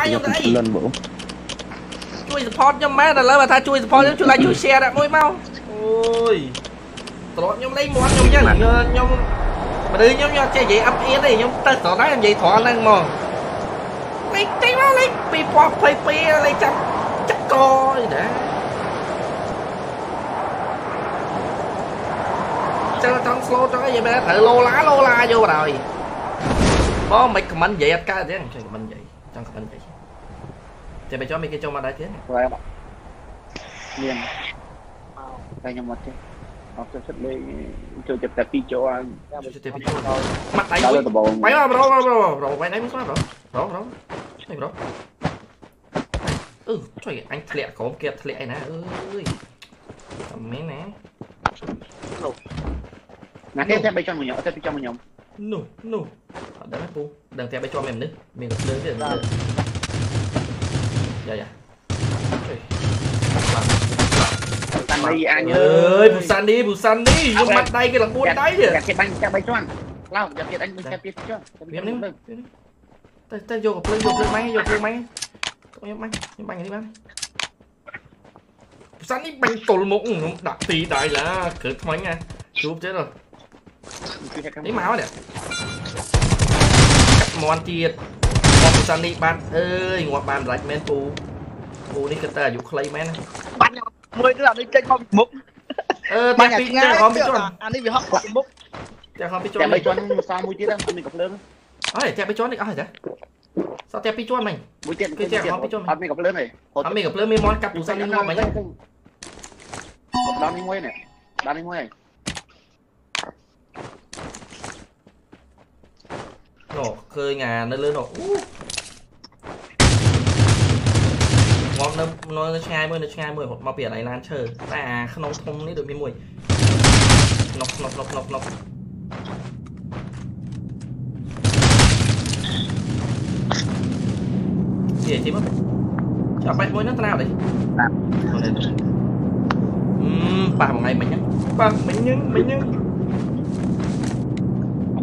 ខ្ញុំទៅអីជួយ support ខ្ញុំមែនឥឡូវបើថាជួយ support ខ្ញុំជួយ like ជួយ share ដាក់មួយមកអូយត្រត់ខ្ញុំលេងមាត់ខ្ញុំចឹងខ្ញុំមនុស្សខ្ញុំខ្ញុំចេះនិយាយអាប់អៀនទេខ្ញុំទៅត្រត់ហើយនិយាយត្រង់ហ្នឹងហ្មងលេងតិចមកលេង2022លេងចាំចកយណាចឹងចង់ slow ចឹងយីមែនត្រូវឡូឡាឡូឡាយកបណ្ដោយបងមិនខមមិននិយាយអត់កើតទេខ្ញុំខមមិននិយាយចង់ខមិនតិចតែបើចង់មានគេចូលមកដែរទៀតបាទមានតែខ្ញុំមកទេអត់ចូលចិត្តលេងចូលចិត្តតែពីរចូលហើយចូលចិត្តតែពីរចូលមកដៃមួយបាយប្រូប្រូប្រូប្រូបាយដៃមួយស្មាប្រូប្រូប្រូនេះប្រូអឺជួយអញធ្លាក់ក្រោមគេធ្លាក់ឯណាអើយអត់មែនណាណាគេតែបីចង់មកខ្ញុំអត់តែបីចង់មកខ្ញុំនោះនោះ đã dah aku đang theo bay cho mềm nữa mình gặp lớn được rồi dạ dạ Busan đi anh ơi Busan đi Busan đi nhưng dạ, mặt đây cái là buôn dạ, đấy kìa Giặt dạ, cái anh chạm bay cho anh Lao giặt cái anh mình chạm thiệt cho Miếm đi Ta ta vô cặp lên vô lên máy vô lên máy Tụi em máy em bánh đi bánh Busan đi bánh tổ mộng ừ, đặt tí đại là cực thoáng nha Chụp chết rồi Đi máu nè មន់ទៀតបងសានីបាត់អើយងាប់បានរាច់មែនពូពូនេះគិតតែអាយុខ្លីមែនបាត់មួយគឺអានេះចេញមកមុខអឺតែពីតែហមពីជន់អានេះវាហប់មុខតែហមពីជន់តែបីជន់មួយសាមួយទៀតហ្នឹងមានកំភ្លើងអើយតែបីជន់នេះអស់ទេសតតែពីជន់មិញមួយទៀតគឺតែហមពីជន់អត់មានកំភ្លើងទេអត់មានកំភ្លើងមានមន់កាប់ពូសានីងាប់មិញដល់នេះមួយនេះដល់នេះមួយហើយដកឃើញអានៅលើដកអូមកនៅនៅឆ្ងាយមួយនៅឆ្ងាយមួយរត់មកពីកន្លែងឡានឈើតែអាក្នុងធំនេះដូចមានមួយណុកណុកណុកណុកណុកជាជីមកចាប់បែកមួយនោះត្រាវនេះប៉ះមួយថ្ងៃមិញប៉ះមិញហ្នឹងមិញហ្នឹង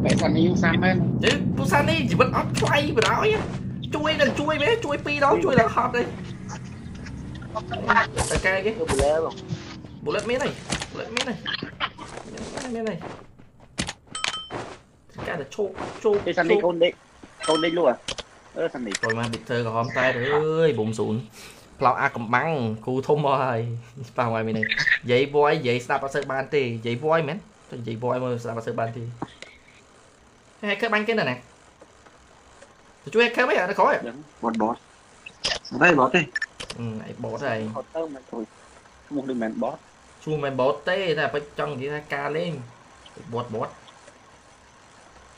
ពាក់គាត់នេះយូរសាំមែនទេពូសានេះជីវិតអត់ថ្លៃបណ្ដោយ ជួយនឹងជួយមែនជួយពីរដងជួយឡើងហត់ទេតែកែគេប៊ូលេបងប៊ូលេតមានហើយប៊ូលេតមានហើយមានហើយកែតែឈោកឈោកសានេះកូនដេកកូនដេកលក់អឺសានេះចូលមកប៊ីធើក៏ហមតែអើយប៊ុំស៊ូនផ្លោកអាកំបាំងគូធំមកហើយប៉ះមកមាននេះនិយាយវយនិយាយស្ដាប់អត់សូវបានទេនិយាយវយមែនតែនិយាយវយមើលស្ដាប់អត់សូវបានទេ Hay cướp bánh cái này này Tụi chú cướp ấy à, nó khó rồi, Bọt bọt Ở đây bọt đi Ừ, này bọt này Một đứa mẹn bọt Chú mẹn bọt tế ta phải trong cái ca lên Bọt bọt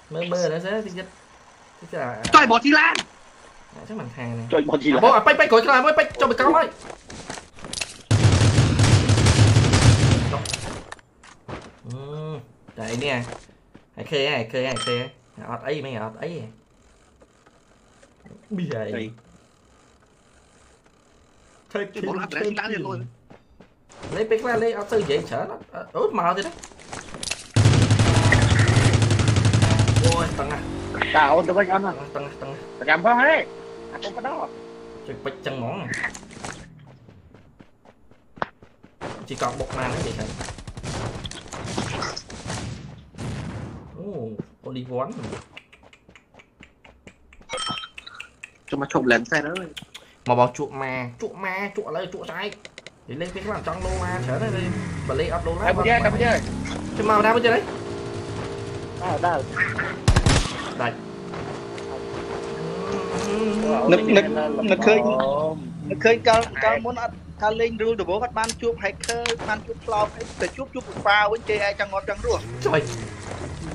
Mơ mơ nó sẽ tính chất Tức là... Trời bọt gì lan Đấy, chắc bằng hàng này Trời bọt gì à, lan Bọt à, bách bách khỏi cái làm ấy, bách cho mình cao ấy Đấy nè ai Khe khe khe. Ọt ấy mấy ọt ấy. Bây giờ. Thôi chứ bỏ lát lấy tán luôn. Lấy pick ra lấy ọt tư vậy sợ nó. Út màu thì đó. Ôi tầng à. Tao đâu có cho nó. Tầng à, tầng. Làm không hết. Không có đó. Trời bạch chân ngón à. Chỉ còn một màn nữa vậy sao? con đi vón cho mà trộm lén xe đó mà bảo chuộng mà chuộng mà chuộng lại chuộng trái thì lên cái bạn trong lô mà trở này đi và lên up upload lại bây giờ bây giờ chứ mà đang bây giờ đấy à đâu đây nực nực nực khơi nực khơi cao cao muốn ăn ថាលេងរូលដបគាត់បានជួប hacker បានជួប cloud ហើយទៅជួបជួប profile វិញគេអាចចង់ងត់ចង់រស់ចុយ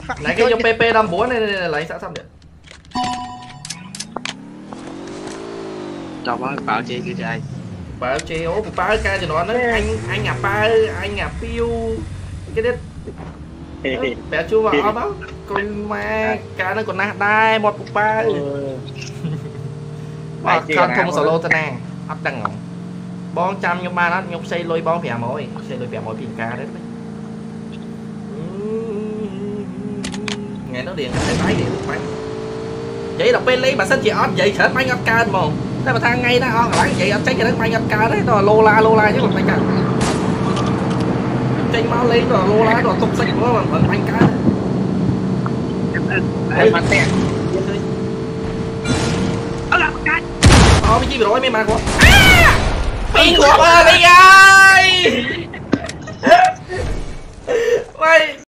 Này cái cho PP54 này, này, này lấy sẵn xong vậy. Chào bao bao chê kia trai. Bao chê ô bao ca cho nó nó anh anh à bao anh à piu cái đít. ប្រាក់ជួមកអត់មកកុយមកកាលហ្នឹងក៏ណាស់ដែរមាត់ពុកប៉ាអើបាទខាត់ធំសាឡូតាណាអត់ដឹងហ៎បងចាំខ្ញុំបានអត់ខ្ញុំផ្សេងលុយបង500ផ្សេងលុយ500ពីកាទេថ្ងៃនោះរៀងតែដៃនេះបាញ់និយាយដល់ពេលលេងបើសិនជាអត់និយាយច្រើនបាញ់អត់កើតហ្មងតែបើថាថ្ងៃណាអស់កន្លែងនិយាយអត់ចេញទៅបាញ់អត់កើតទេដល់ឡូឡាឡូឡាចឹងបាញ់កើតចេញមកលេងដល់ឡូឡាដល់ទុកសិចហ្មងមិនបាញ់កើតហើយមកតែអត់កាច់អស់ពីជី100មានមកគាត់ពីគាត់អើយអើយ Wait.